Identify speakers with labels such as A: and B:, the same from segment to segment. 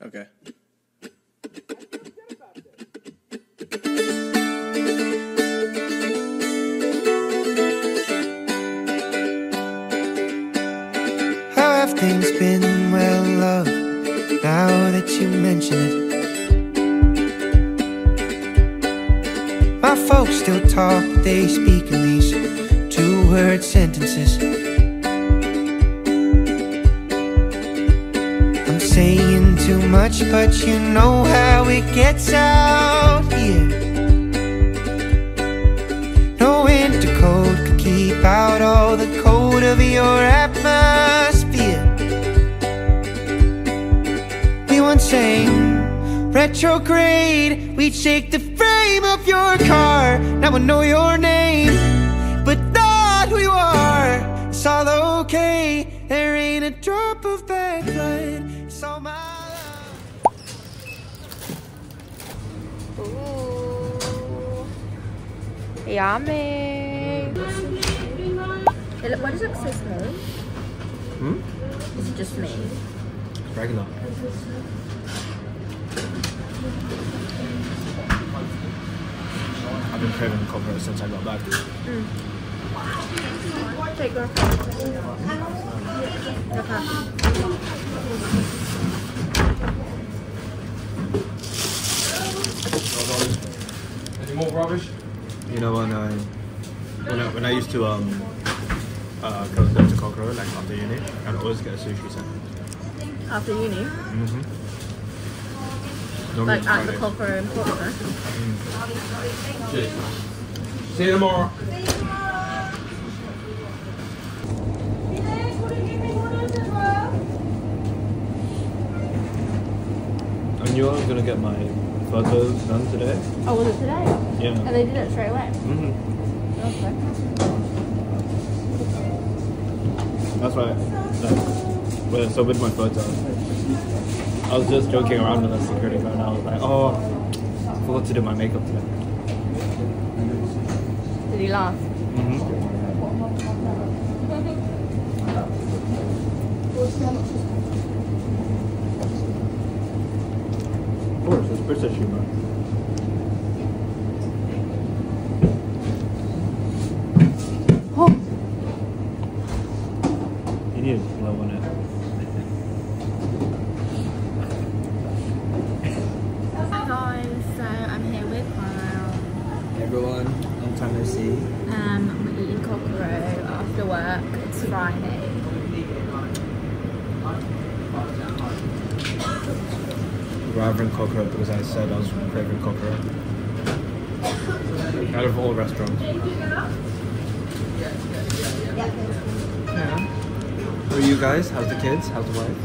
A: Okay.
B: How have things been? Well, love, now that you mention it. My folks still talk, they speak in these two word sentences. I'm saying too much, but you know how it gets out here. No winter cold could keep out all the cold of your atmosphere. We once sang retrograde. We'd shake the frame of your car. Now I know your name, but not who you are. It's all okay. There ain't a drop of bad blood. All my
C: Yummy. It look- Why does it look so small?
A: Hmm?
C: Is it just me?
A: Regular. I've been craving coconut since I got back.
C: Take your Okay.
A: Any more rubbish? You know when I when I when I used to um uh go, go to Kokoro like after uni, I'd always get a sushi set.
C: After uni,
A: Mm-hmm.
C: like at the Copper in Portland.
A: See you tomorrow. I knew I was gonna get my photos done today.
C: Oh, was it today?
A: Yeah.
C: And they did it straight away.
A: Mm-hmm.
C: Okay.
A: That's why. Like, well, so with my photos, I was just joking around with the security guard. and I was like, "Oh, I forgot to do my makeup today."
C: Did he laugh?
A: Mm-hmm. Course, it's British humor.
C: Oh.
A: You need to blow on it.
C: Hi guys, so I'm here with Kyle.
B: Everyone, long time no see.
C: Um, we're eating Kokoro after work. It's Friday.
A: Rather than Kokoro because I said I was craving Kokoro. Out of all restaurants. Yeah. How are you guys? How's the kids? How's the wife?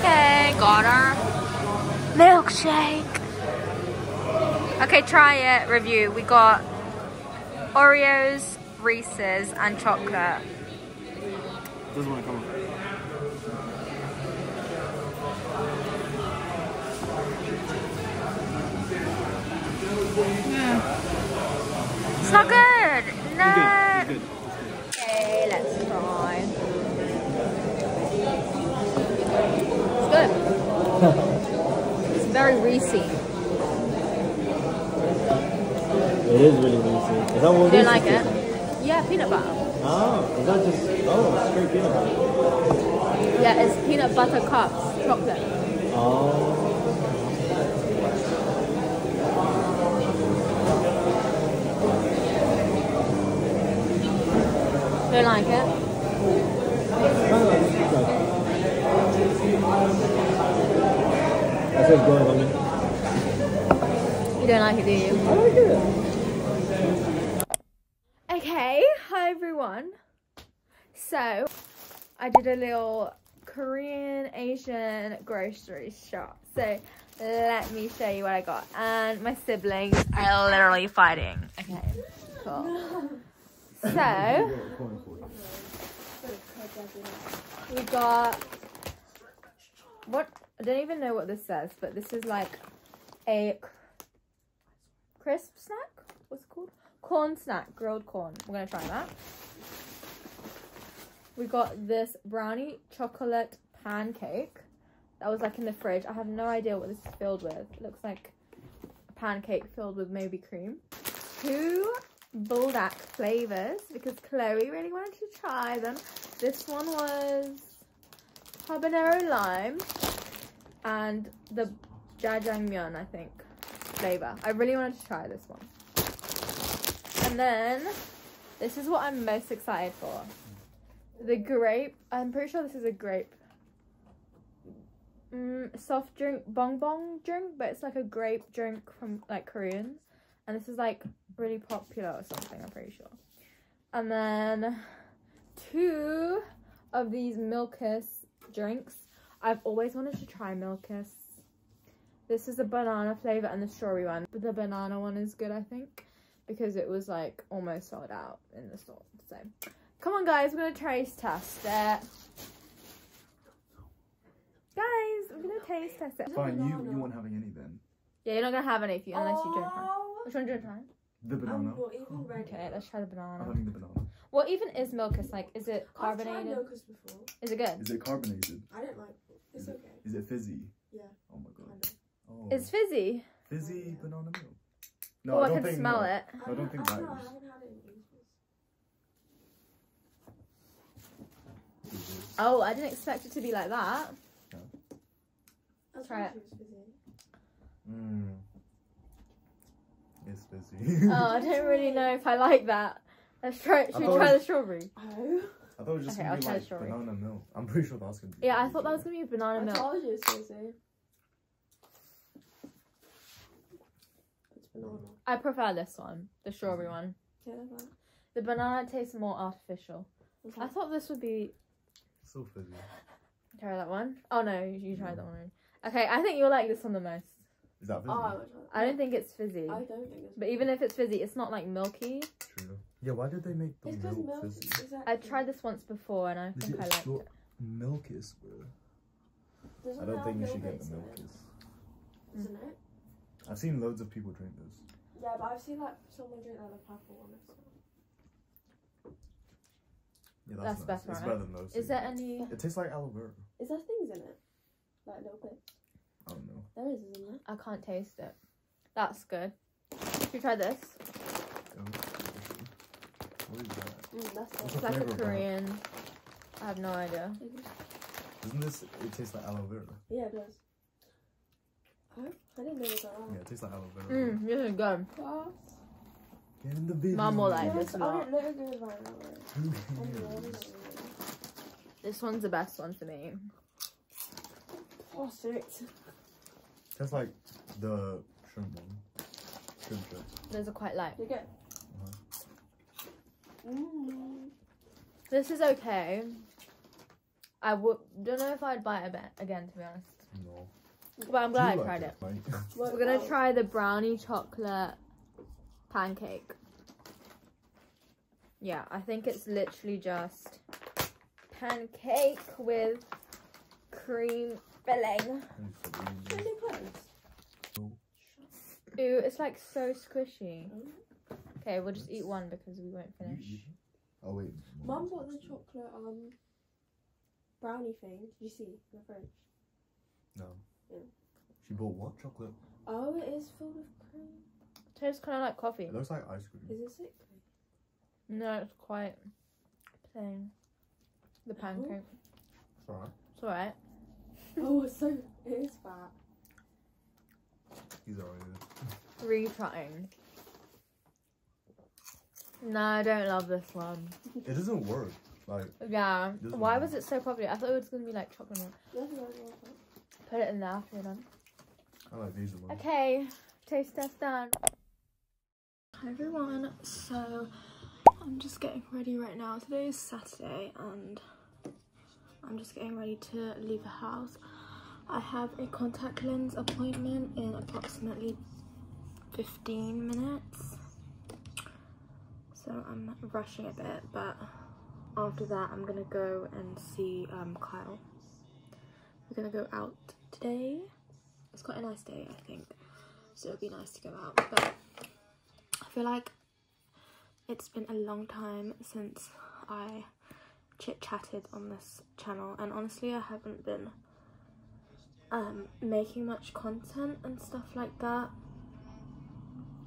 C: Okay, got our milkshake. Okay, try it. Review. We got Oreos, Reese's, and chocolate.
A: Doesn't want to come.
C: It's not good. No.
A: Good. Good.
C: Okay, let's try. It's good. it's very Reese.
A: It is really easy. Is that what
C: Do you like it? Yeah, peanut butter.
A: Oh, is that just oh straight peanut butter?
C: Yeah, it's peanut butter cups, chocolate.
A: Oh.
C: Do you like it?
A: That says growing on.
C: You don't like it, do you?
A: I like it.
C: Okay, hi everyone. So, I did a little Korean Asian grocery shop. So, let me show you what I got. And my siblings are literally fighting. Okay, cool. So, we got what I don't even know what this says, but this is like a crisp snack. What's it called? corn snack, grilled corn. We're gonna try that. We got this brownie chocolate pancake that was like in the fridge. I have no idea what this is filled with. It looks like a pancake filled with maybe cream. Two Buldak flavors because Chloe really wanted to try them. This one was habanero lime and the jajangmyeon, I think, flavor. I really wanted to try this one. And then this is what I'm most excited for. The grape. I'm pretty sure this is a grape mm, soft drink, bong bong drink, but it's like a grape drink from like Koreans, and this is like really popular or something. I'm pretty sure. And then two of these Milkis drinks. I've always wanted to try Milkis. This is the banana flavor and the strawberry one. But the banana one is good, I think, because it was like almost sold out in the store. So, come on, guys, we're gonna taste test it. Guys, we're gonna taste test it.
D: Fine, you you won't having any then.
C: Yeah, you're not gonna have any if you unless you drink one.
E: Oh,
C: Which one do you try?
D: The
E: I'm
D: banana.
E: not even ready.
C: Okay, let's try the banana.
D: I'm having the banana.
C: What even is Milkis? Like, is it
E: I've tried
C: carbonated?
E: Before.
C: Is it good?
D: Is it carbonated?
E: I don't like it. It's okay.
D: Is it fizzy?
E: Yeah.
D: Oh my god.
E: Kind of.
D: Oh.
C: It's fizzy.
D: fizzy oh, banana milk.
C: oh, I
D: don't
C: can
D: think
C: smell
D: no.
C: it.
D: I don't think
E: I
D: that
E: don't know, I
D: is.
E: haven't had it in ages.
C: Oh, I didn't expect it to be like that.
E: I was
C: Try it.
E: thinking it was fizzy.
D: Mmm. It's fizzy.
C: Oh, I don't really know if I like that. Let's try. Should we try
D: it
C: the strawberry?
E: Oh.
D: I thought it was just
C: Okay,
D: gonna
C: I'll
D: be
C: the
D: like
C: strawberry.
D: banana milk. I'm pretty sure that's gonna be.
C: Yeah, I thought that was gonna be a banana
E: I
C: milk.
E: told you it's fizzy. It's banana.
C: I prefer this one, the strawberry mm-hmm. one.
E: Yeah, that's right.
C: The banana tastes more artificial.
E: Okay.
C: I thought this would be.
D: So fizzy.
C: Try that one. Oh no, you, you tried that one. Okay, I think you'll like this one the most.
D: Is that fizzy?
E: Oh, I
C: I don't think it's fizzy.
E: I don't think it's.
C: But even if it's fizzy, it's not like milky.
D: True. Yeah, why did they make the
E: It's
D: milk
E: milk.
D: fizzy?
E: Exactly.
C: I tried this once before and I
D: Is
C: think
D: it
C: I liked it.
D: Milk is, bro.
E: Doesn't
D: I don't think you should get the milk
E: it,
D: is.
E: Isn't it?
D: I've seen loads of people drink this.
E: Yeah, but I've seen like someone drink like the purple one. It's
D: Yeah,
C: That's
D: that's,
C: better,
D: nice. It's
C: right?
D: better than those.
C: Is
D: two.
C: there any?
D: It tastes like aloe vera.
E: Is there things in it? Like little bits?
D: I don't know.
E: There is, isn't there?
C: I can't taste it. That's good. Should we try this?
D: What is that?
E: Mm, that's
D: What's
C: It's like a
D: flavour that?
C: Korean. I have no idea.
D: Doesn't this? It tastes like aloe vera.
E: Yeah, it does. Oh, I didn't know it was like
D: Yeah, it tastes like aloe vera.
C: Mmm, this is good.
E: Class.
D: Get in the video.
C: Mum will like this
E: I
C: a lot.
E: didn't know it was like that. way.
D: Who
E: yeah, I
D: cares?
E: didn't know.
C: This one's the best one for me.
E: Oh, sick.
D: Tastes like the shrimp one. Shrimp chips.
C: Those are quite light.
E: You get.
D: Uh-huh.
E: Mm.
C: This is okay. I would don't know if I'd buy it a bit again to be honest.
D: No.
C: But I'm glad I tried it.
D: mate?
E: What
C: We're gonna try the brownie chocolate pancake. Yeah, I think it's literally just pancake with cream filling.
E: When?
C: Ooh, it's like so squishy. Okay, we'll just eat one because we won't finish.
D: Oh wait.
E: Mum bought the chocolate um brownie thing. Did you see in the fridge?
D: No.
E: Yeah.
D: She bought what chocolate?
E: Oh, it is full of cream.
C: Tastes kind of like coffee.
D: It looks like ice cream.
E: Is it sickly?
C: No, it's quite plain. The oh. pancake.
D: It's alright.
C: It's alright.
E: oh, it's so it is fat.
D: He's alright.
C: Retrying. No, I don't love this one.
D: It doesn't work. Like
C: Yeah. Why
D: work.
C: was it so popular? I thought it was gonna be like chocolate milk.
E: Nothing like that.
C: Put it in there after you're done.
D: I like these the most.
C: Okay, taste test done. Hi everyone, so I'm just getting ready right now. Today is Saturday and I'm just getting ready to leave the house. I have a contact lens appointment in approximately 15 minutes. So I'm rushing a bit, but after that I'm gonna go and see um, Kyle. We're gonna go out today. It's quite a nice day, I think. So it'll be nice to go out. But feel like It's been a long time since I chit chatted on this channel, and honestly, I haven't been um, making much content and stuff like that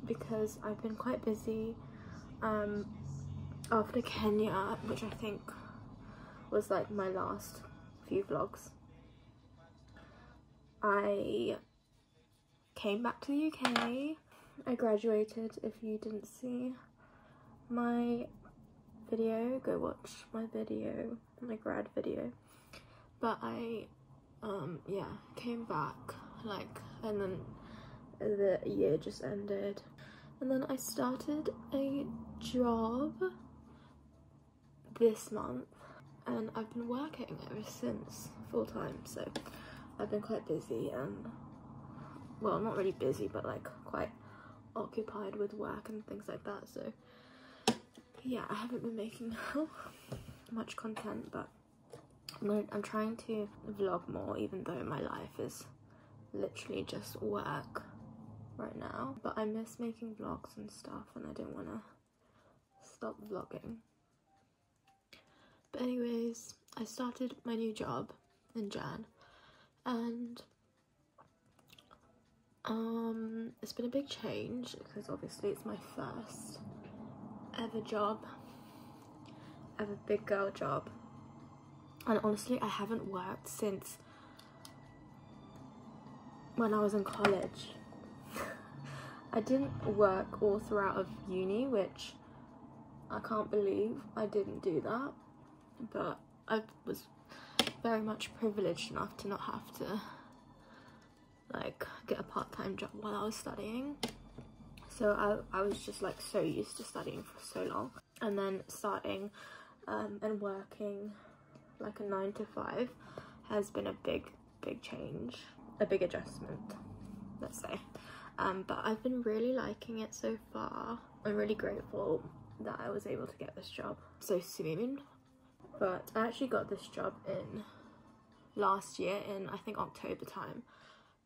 C: because I've been quite busy um, after Kenya, which I think was like my last few vlogs. I came back to the UK. I graduated. If you didn't see my video, go watch my video, my grad video. But I, um, yeah, came back like, and then the year just ended. And then I started a job this month and I've been working ever since full time so I've been quite busy and well not really busy but like quite occupied with work and things like that so yeah I haven't been making much content but I'm, trying to vlog more even though my life is literally just work right now. But I miss making vlogs and stuff and I don't want to stop vlogging. But anyways I started my new job in Jan and um it's been a big change because obviously it's my first ever job ever big girl job. And honestly I haven't worked since when I was in college. I didn't work all throughout of uni which I can't believe I didn't do that but I was very much privileged enough to not have to get a part-time job while I was studying. So I, I was just like so used to studying for so long. And then starting um, and working like a nine to five has been a big big change. A big adjustment let's say. Um, but I've been really liking it so far. I'm really grateful that I was able to get this job so soon. But I actually got this job in last year in I think October time.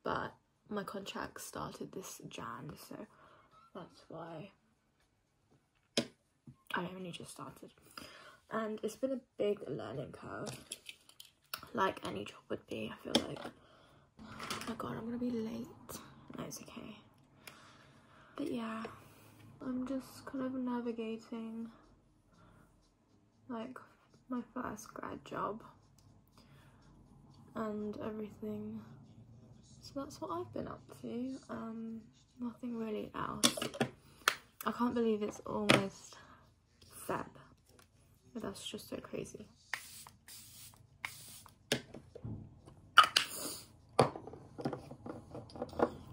C: But my contract started this Jan so that's why I only just started. And it's been a big learning curve. Like any job would be I feel like oh my god I'm gonna be late. No it's okay. But yeah I'm just kind of navigating like my first grad job and everything that's what I've been up to. Um nothing really else. I can't believe it's almost Feb. But that's just so crazy.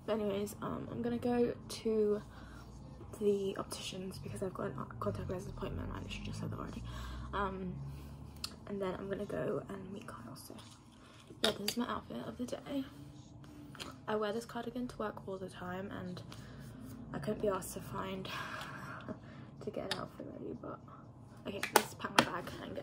C: But anyways um I'm gonna go to the opticians because I've got a contact lens appointment. I literally just said that already. Um and then I'm gonna go and meet Kyle so. Yeah this is my outfit of the day I wear this cardigan to work all the time and I couldn't be asked to find to get an outfit ready but okay let's pack my bag and go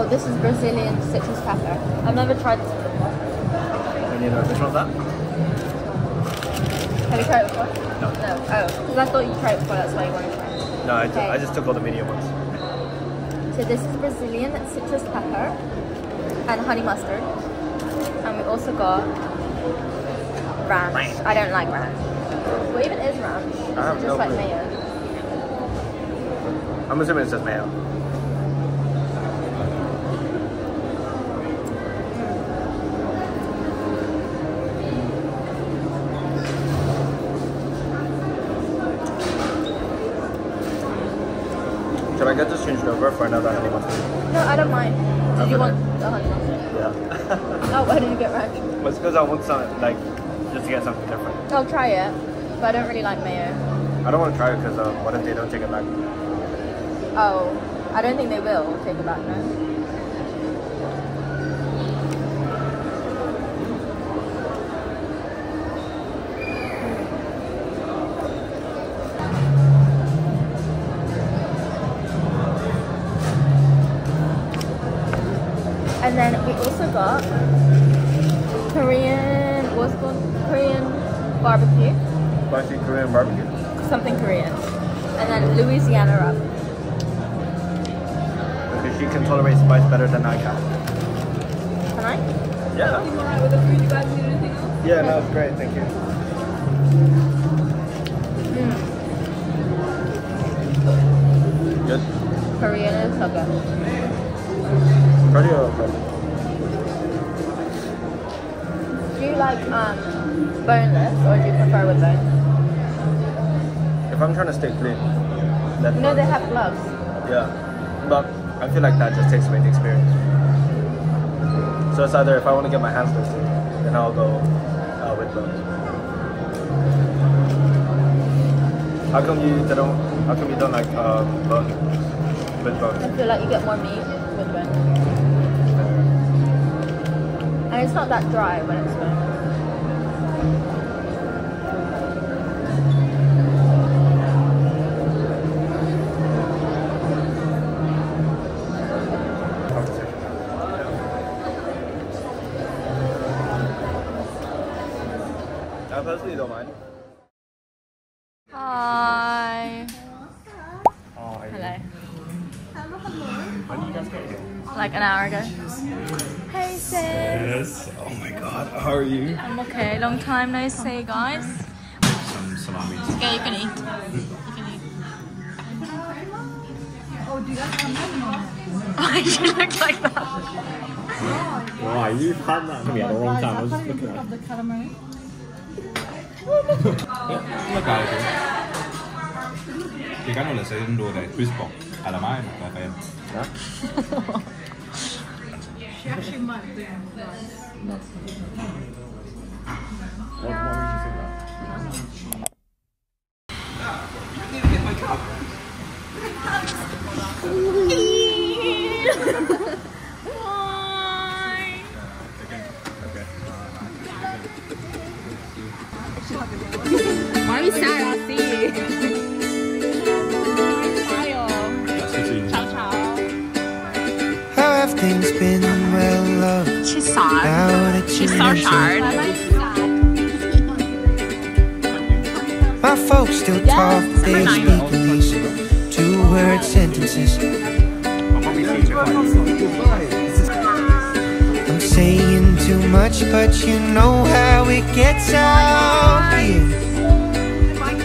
F: Oh,
C: this is Brazilian citrus pepper. I've never tried this before.
G: You know which one's that?
C: Have you tried it before?
G: No.
C: No. Oh, because I thought you tried it before. That's why you wanted to try. it.
G: No, I,
C: Okay.
G: I just took all the medium ones.
C: So this is Brazilian citrus pepper and honey mustard. And we also got ranch. I don't like ranch. What even is ranch? Is it just
G: no
C: like mayo?
G: I'm assuming it's just mayo. Should I get this changed over for another honey mustard?
C: No, I don't mind. Did you want the honey mustard?
G: Yeah.
C: Oh, why did you get ranch?
G: It's because I want some, like, just to get something different.
C: I'll try it, but I don't really like mayo.
G: I don't want to try it because uh, what if they don't take it back?
C: Oh, I don't think they will take it back now. And then we also got Korean, what's called? Korean barbecue,
G: Spicy Korean barbecue.
C: something Korean. And then Louisiana rub.
G: Because she can tolerate spice better than I can.
C: Can I?
G: Yeah. Yeah, no, it's great. Thank you. Hmm. Good.
C: Korean is so good.
G: Cardio?
C: Do you like um boneless or do you prefer with bone?
G: If I'm trying to stay clean,
C: know they have gloves.
G: yeah. But I feel like that just takes away the experience. So it's either if I want to get my hands dirty, then I'll go uh, with bones. How come you don't? How come you don't like uh, bone with bones?
C: I feel like you get more meat And it's not that dry when it's bone.
G: I personally don't mind.
C: Hi.
G: Oh,
C: Hello.
H: When did you guys get here?
C: Like an hour ago. Sis.
H: Yes. Oh my god. How are you?
C: I'm okay. Long time no see, guys.
H: Some salami.
C: Okay, you can eat. You can eat. Why do you look like that?
A: Why you had that to me at the wrong time? I was just looking at it.
I: Look at it. Det kan du lade sig den då, der quizbog. Eller mig, hvad fanden.
A: What, what made you think that?
C: Why
B: She
C: Sarshard.
B: My folks still talk, they speak English. Two word sentences. I'm saying too much, but you know how it gets out here.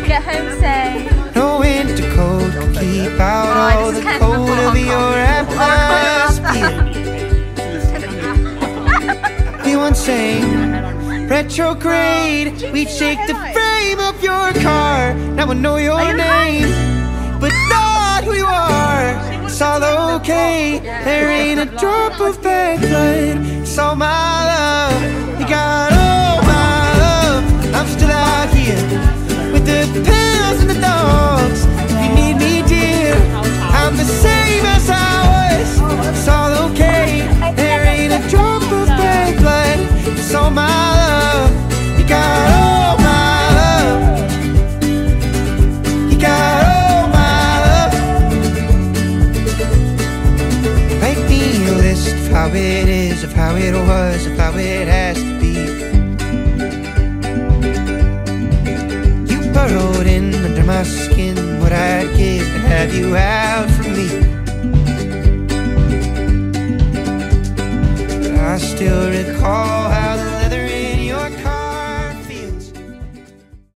F: Get home safe.
B: No winter cold can keep out oh, all the cold of your apple same. Retrograde, We shake the frame of your car. Now I know your name, but not who you are. It's all okay, there ain't a drop of bad blood. It's all my love, you got all my love. I'm still out here with the pain.